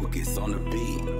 Focus on the beat.